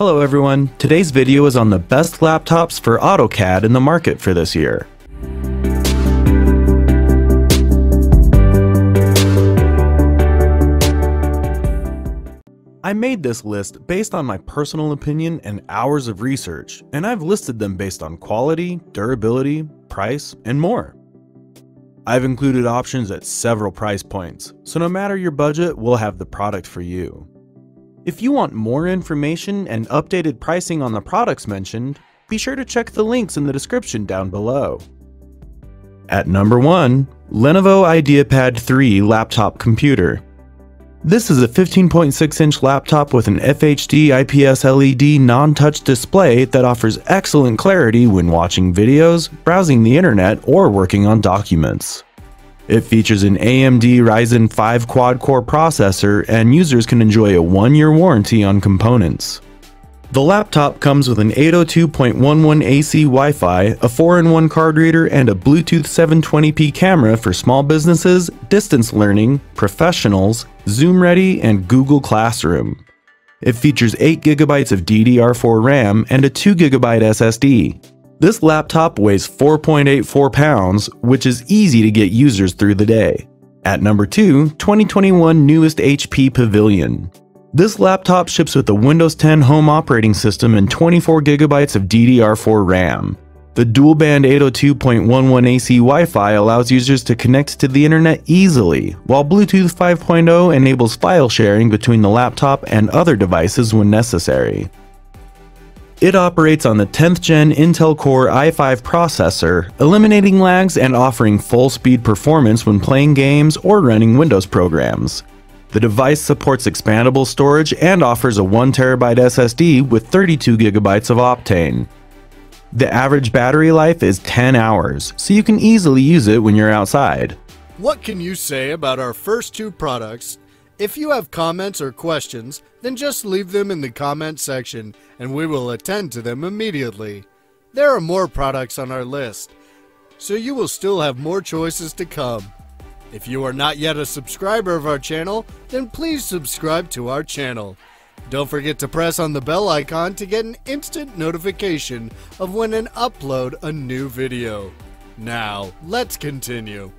Hello everyone, today's video is on the best laptops for AutoCAD in the market for this year. I made this list based on my personal opinion and hours of research, and I've listed them based on quality, durability, price, and more. I've included options at several price points, so no matter your budget, we'll have the product for you. If you want more information and updated pricing on the products mentioned, be sure to check the links in the description down below. At number 1, Lenovo IdeaPad 3 Laptop Computer. This is a 15.6 inch laptop with an FHD IPS LED non-touch display that offers excellent clarity when watching videos, browsing the internet, or working on documents. It features an AMD Ryzen 5 quad-core processor and users can enjoy a one-year warranty on components. The laptop comes with an 802.11 AC Wi-Fi, a 4-in-1 card reader, and a Bluetooth 720p camera for small businesses, distance learning, professionals, Zoom Ready, and Google Classroom. It features 8GB of DDR4 RAM and a 2GB SSD. This laptop weighs 4.84 pounds, which is easy to get users through the day. At number 2, 2021 newest HP Pavilion. This laptop ships with a Windows 10 home operating system and 24GB of DDR4 RAM. The dual band 802.11 AC Wi-Fi allows users to connect to the internet easily, while Bluetooth 5.0 enables file sharing between the laptop and other devices when necessary. It operates on the 10th gen Intel Core i5 processor, eliminating lags and offering full speed performance when playing games or running Windows programs. The device supports expandable storage and offers a 1TB SSD with 32GB of Optane. The average battery life is 10 hours, so you can easily use it when you're outside. What can you say about our first two products if you have comments or questions, then just leave them in the comment section and we will attend to them immediately. There are more products on our list, so you will still have more choices to come. If you are not yet a subscriber of our channel, then please subscribe to our channel. Don't forget to press on the bell icon to get an instant notification of when I upload a new video. Now, let's continue.